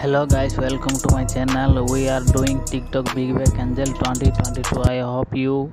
hello guys welcome to my channel. We are doing tiktok big Bang angel 2022 i hope you